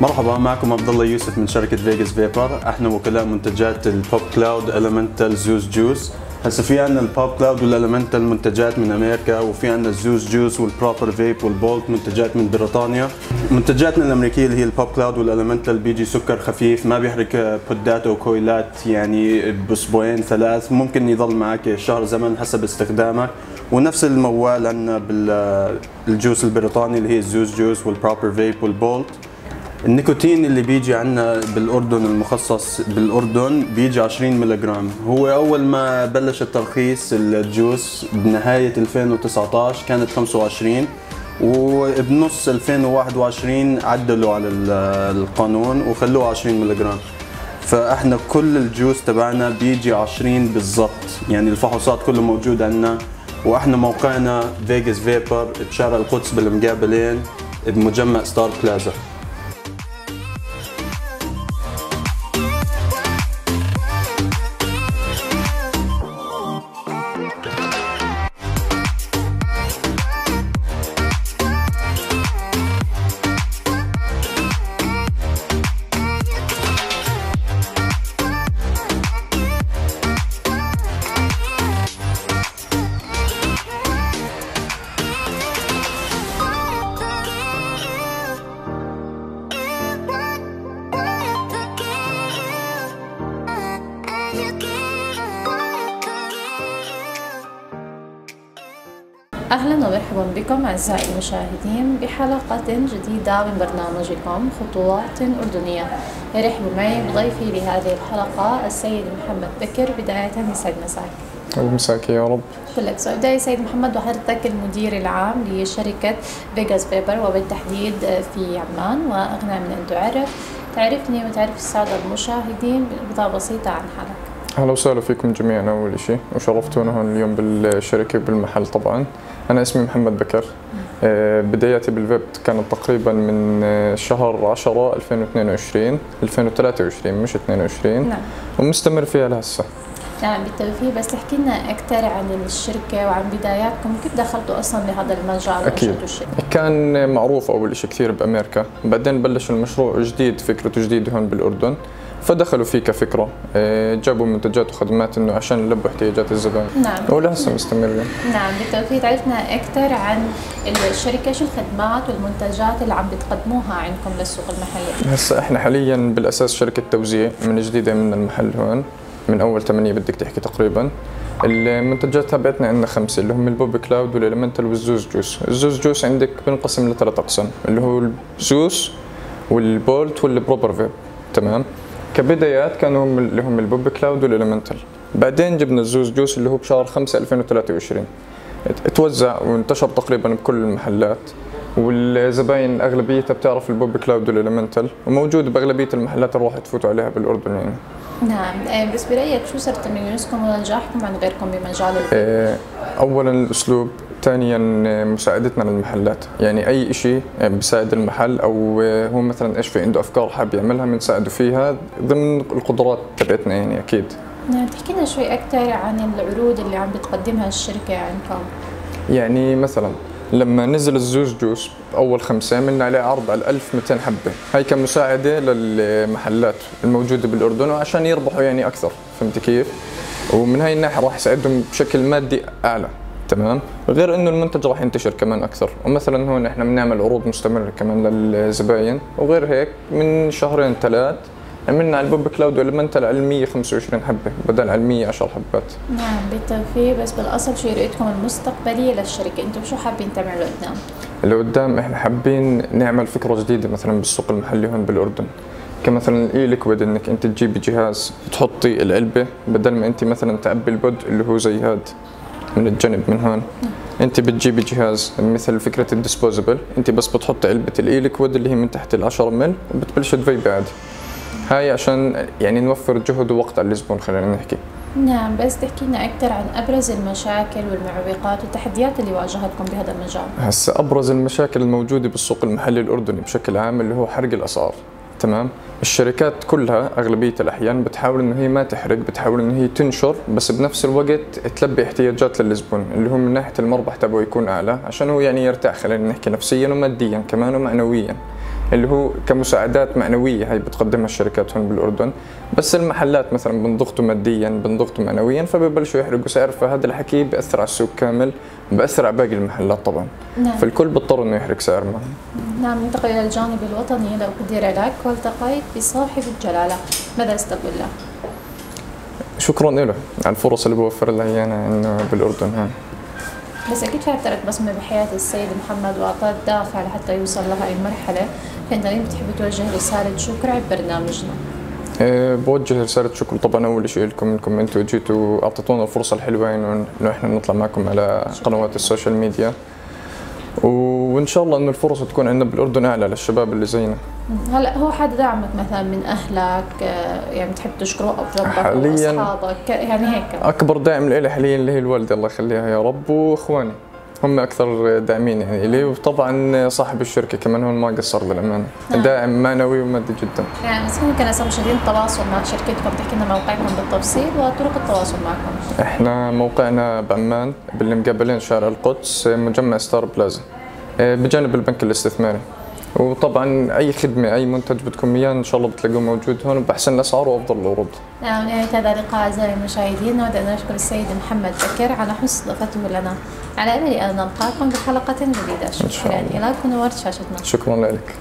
مرحبا معكم عبد الله يوسف من شركة Vegas Vape إحنا وكلاء منتجات ال Pop Cloud Elemental Zeus Juice هسه في عندنا ال Pop Cloud وال Elemental منتجات من أمريكا وفي عندنا ال Zeus Juice وال Proper Vape وال Bolt منتجات من بريطانيا. منتجاتنا الأمريكية اللي هي ال Pop Cloud وال Elemental بيجي سكر خفيف ما بيحرق بودات وكويلات يعني باسبوعين ثلاث ممكن يضل معك شهر زمن حسب استخدامك. ونفس الموال عندنا بال juice البريطاني اللي هي ال Zeus Juice وال Proper Vape وال Bolt النيكوتين اللي بيجي عنا بالأردن المخصص بالأردن بيجي 20 ملغ هو أول ما بلش الترخيص ال juice بنهاية 2019 كانت 25 وبنص 2021 عدلوا على القانون وخلوه 20 ملغ فإحنا كل ال juice تبعنا بيجي 20 بالضبط. يعني الفحوصات كله موجود عندنا وإحنا موقعنا Vegas Vape بشارع القدس بالمقابلين بمجمع Star Plaza أهلا ومرحبا بكم أعزائي المشاهدين بحلقة جديدة من برنامجكم خطوات أردنية. يرحب معي بضيفي لهذه الحلقة السيد محمد بكر بداية يسعد مساك. مساك يا رب. كلك بداية سيد محمد وحضرتك المدير العام لشركة فيجاس بيبر وبالتحديد في عمان. وأغنى من أن تعرف تعرفني وتعرف السادة المشاهدين بنبذة بسيطة عن حالك. أهلا وسهلا فيكم جميعا أول شيء وشرفتونا هون اليوم بالشركة بالمحل طبعا. أنا اسمي محمد بكر. آه، بداياتي بالفيب كانت تقريبا من آه، شهر 10 2022 2023 مش 22 نعم. ومستمر فيها لهسه. نعم بالتوفيق. بس تحكي لنا أكثر عن الشركة وعن بداياتكم. كيف دخلتوا أصلا لهذا المجال الشركة كان معروف أول شيء كثير بأمريكا. بعدين بلش المشروع جديد فكرته جديده هون بالأردن. فدخلوا فيه كفكره آه، جابوا منتجات وخدمات إنه عشان يلبوا احتياجات الزبائن نعم. ولهسه مستمرين نعم بالتوفيق عرفنا أكثر عن الشركة شو الخدمات والمنتجات اللي عم بتقدموها عندكم للسوق المحلي؟ هسا إحنا حاليا بالأساس شركة توزيع من جديدة من المحل هون من أول ثمانية بدك تحكي تقريبا. المنتجات تبعتنا عندنا خمسة اللي هم البوب كلاود والإليمنتال والزوز جوس. الزوز جوس عندك بنقسم لثلاث أقسام اللي هو ال Zeus وال Bolt وال Proper Vape. تمام؟ كبدايات كانوا هم اللي هم ال Pop Cloud وال Elemental بعدين جبنا ال Zeus Juice اللي هو بشهر 5 2023 ات- توزع وانتشر تقريبا بكل المحلات. والزباين أغلبيتها بتعرف ال Pop Cloud وال Elemental وموجود بأغلبية المحلات اللي راح تفوتوا عليها بالأردن يعني. نعم. آه، بس برأيك شو سر تميزكم ونجاحكم عن غيركم بمجال؟ آه، اولا الأسلوب. ثانيا مساعدتنا للمحلات. يعني أي شيء بيساعد المحل أو هو مثلا إيش في عنده أفكار حاب يعملها بنساعده فيها ضمن القدرات تبعتنا يعني أكيد. نعم تحكي لنا شوي أكثر عن العروض اللي عم بتقدمها الشركة عندكم يعني مثلا لما نزل الزوز جوس أول خمسة عملنا عليه عرض على 1200 حبة. هاي كمساعدة للمحلات الموجودة بالأردن وعشان يربحوا يعني أكثر. فهمت كيف؟ ومن هاي الناحية راح يساعدهم بشكل مادي أعلى. تمام؟ غير إنه المنتج راح ينتشر كمان أكثر. ومثلا هون إحنا بنعمل عروض مستمرة كمان للزباين وغير هيك من شهرين ثلاث عملنا على ال Pop Cloud وال Elemental على 125 حبة. بدل على 110 حبات. نعم بالتوفيق. بس بالأصل شو رؤيتكم المستقبلية للشركة؟ أنتم شو حابين تعملوا قدام؟ اللي قدام إحنا حابين نعمل فكرة جديدة مثلا بالسوق المحلي هون بالأردن. كمثلا ال e-liquid إنك أنت تجيبي جهاز تحطي العلبة بدل ما أنت مثلا تعبي ال pod اللي هو زي هاد. من الجنب من هون. انت بتجيبي جهاز مثل فكرة ال disposable انت بس بتحطي علبة ال e-liquid اللي هي من تحت ال 10 مل وبتبلش تفيبي عادي هاي عشان يعني نوفر جهد ووقت على الزبون خلينا نحكي. نعم بس تحكي لنا أكثر عن أبرز المشاكل والمعوقات والتحديات اللي واجهتكم بهذا المجال. هسا أبرز المشاكل الموجودة بالسوق المحلي الأردني بشكل عام اللي هو حرق الأسعار. تمام؟ الشركات كلها أغلبية الأحيان بتحاول إنه هي ما تحرق بتحاول إنه هي تنشر بس بنفس الوقت تلبي احتياجات للزبون اللي هو من ناحية المربح تبعه يكون أعلى عشان هو يعني يرتاح خلينا نحكي نفسيا وماديا كمان ومعنويا. اللي هو كمساعدات معنوية. هي بتقدمها الشركات هون بالأردن. بس المحلات مثلا بنضغطوا ماديا بنضغطوا معنويا فببلشوا يحرقوا سعر. فهذا الحكي بأثر على السوق كامل بأثر على باقي المحلات طبعا. نعم. فالكل بيضطر إنه يحرق سعر معه نعم. ننتقل إلى الجانب الوطني. لو قدر لك والتقيت بصاحب الجلالة. ماذا أستقبل له؟ شكرا له على الفرص اللي بوفر لها ايانا إنه بالأردن هون. بس أكيد فعلا ترك بصمة بحياة السيد محمد وأعطاه دافع لحتى يوصل لهي المرحلة. فأنت اليوم بتحب توجه رسالة شكر على برنامجنا. أه، بوجه رسالة شكر. طبعا أول شيء لكم إنكم أنتم جيتوا أعطيتونا الفرصة الحلوة إنه إحنا نطلع معكم على قنوات ال social media. وإن شاء الله إنه الفرص تكون عندنا بالأردن أعلى للشباب اللي زينا. هلا هو حدا دعمك مثلا من أهلك؟ آه، يعني بتحب تشكره أو ربك حالياً- أصحابك؟ ك- يعني هيك. أكبر داعم لي حاليا اللي هي الوالدة. الله يخليها يا رب. وإخواني. هم أكثر داعمين يعني إلي وطبعا صاحب الشركة كمان هون ما قصر للأمانة. نعم. داعم معنوي ومادي جدا. يعني بس ممكن أسأل مشاهدين التواصل مع شركتكم تحكي لنا موقعكم بالتفصيل وطرق التواصل معكم. إحنا موقعنا بعمان باللي مقابلين شارع القدس مجمع Star Plaza. آه، بجانب البنك الاستثماري. وطبعا أي خدمة أي منتج بدكم إياه إن شاء الله بتلاقوه موجود هون بأحسن الأسعار وأفضل العروض. نعم نهاية هذا اللقاء أعزائي المشاهدين نود أن نشكر السيد محمد بكر على حسن استضافته لنا. على أمل أن نلقاكم إن شاء شكرا. لكم ونورت شاشتنا. شكرا لك.